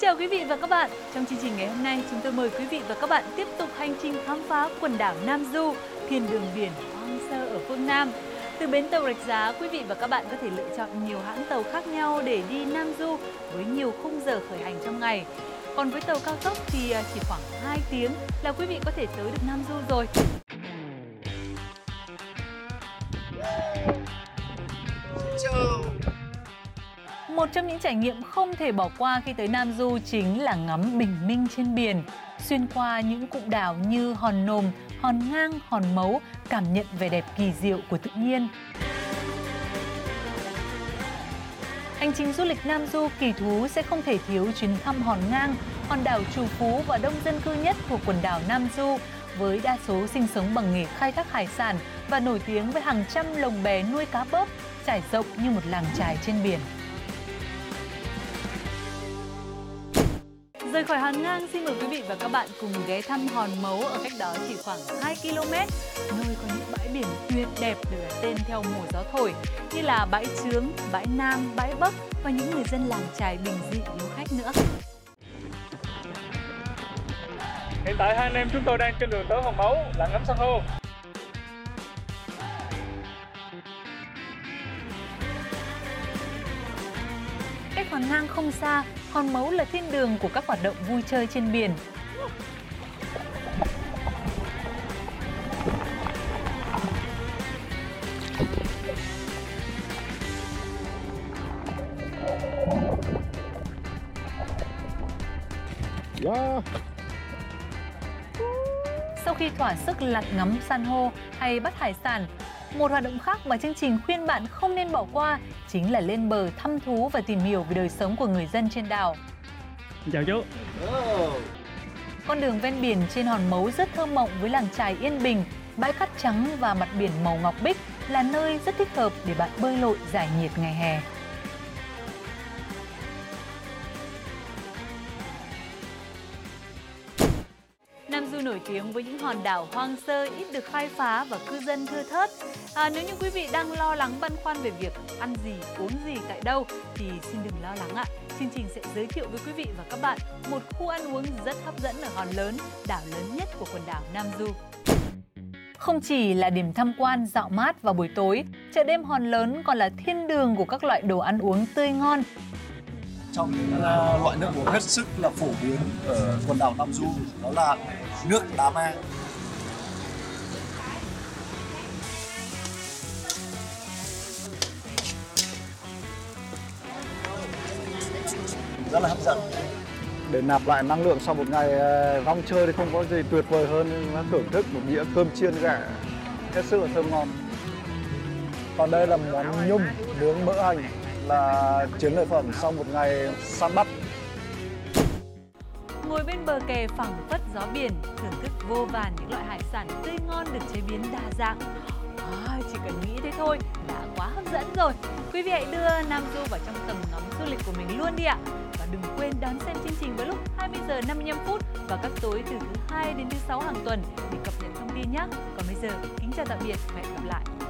chào quý vị và các bạn. Trong chương trình ngày hôm nay, chúng tôi mời quý vị và các bạn tiếp tục hành trình khám phá quần đảo Nam Du, thiên đường biển hoang sơ ở phương Nam. Từ bến tàu Rạch Giá, quý vị và các bạn có thể lựa chọn nhiều hãng tàu khác nhau để đi Nam Du với nhiều khung giờ khởi hành trong ngày. Còn với tàu cao tốc thì à, chỉ khoảng 2 tiếng là quý vị có thể tới được Nam Du rồi. Một trong những trải nghiệm không thể bỏ qua khi tới Nam Du chính là ngắm bình minh trên biển. Xuyên qua những cụm đảo như Hòn Nồm, Hòn Ngang, Hòn Mấu, cảm nhận vẻ đẹp kỳ diệu của tự nhiên. Hành trình du lịch Nam Du kỳ thú sẽ không thể thiếu chuyến thăm Hòn Ngang, hòn đảo trù phú và đông dân cư nhất thuộc quần đảo Nam Du, với đa số sinh sống bằng nghề khai thác hải sản và nổi tiếng với hàng trăm lồng bè nuôi cá bớp, trải rộng như một làng trài trên biển. Rời khỏi Hòn Ngang, xin mời quý vị và các bạn cùng ghé thăm Hòn Mấu ở cách đó chỉ khoảng 2 km, nơi có những bãi biển tuyệt đẹp được đặt tên theo mùa gió thổi, như là bãi Trướng, bãi Nam, bãi Bắc và những người dân làng trài bình dị yêu khách nữa. Hiện tại hai anh em chúng tôi đang trên đường tới Hòn Mấu, là ngắm san hô. Hòn Ngang không xa, Hòn Mấu là thiên đường của các hoạt động vui chơi trên biển. Sau khi thỏa sức lặn ngắm san hô hay bắt hải sản, một hoạt động khác mà chương trình khuyên bạn không nên bỏ qua chính là lên bờ thăm thú và tìm hiểu về đời sống của người dân trên đảo. Chào chú. Con đường ven biển trên hòn mấu rất thơ mộng với làng trài yên bình, bãi cát trắng và mặt biển màu ngọc bích là nơi rất thích hợp để bạn bơi lội giải nhiệt ngày hè. Nổi tiếng với những hòn đảo hoang sơ ít được khai phá và cư dân thưa thớt. À, nếu như quý vị đang lo lắng băn khoăn về việc ăn gì, uống gì tại đâu thì xin đừng lo lắng ạ. Chương trình sẽ giới thiệu với quý vị và các bạn một khu ăn uống rất hấp dẫn ở hòn lớn, đảo lớn nhất của quần đảo Nam Du. Không chỉ là điểm tham quan dạo mát vào buổi tối, chợ đêm hòn lớn còn là thiên đường của các loại đồ ăn uống tươi ngon, trong những loại nước uống hết sức là phổ biến ở quần đảo Nam Du, đó là nước đá ma Rất là hấp dẫn. để nạp lại năng lượng sau một ngày ờ, vong chơi thì không có gì tuyệt vời hơn là thưởng thức một đĩa cơm chiên gà, hết sức là thơm ngon. Còn đây là món nhum nướng mỡ hành là chiến lợi phẩm sau một ngày săn bắt. Ngồi bên bờ kè phẳng phất gió biển, thưởng thức vô vàn những loại hải sản tươi ngon được chế biến đa dạng. À, chỉ cần nghĩ thế thôi đã quá hấp dẫn rồi. Quý vị hãy đưa Nam Du vào trong tầm ngắm du lịch của mình luôn đi ạ. Và đừng quên đón xem chương trình vào lúc 20 giờ 55 phút và các tối từ thứ hai đến thứ sáu hàng tuần để cập nhật thông tin nhé. Còn bây giờ, kính chào tạm biệt và hẹn gặp lại.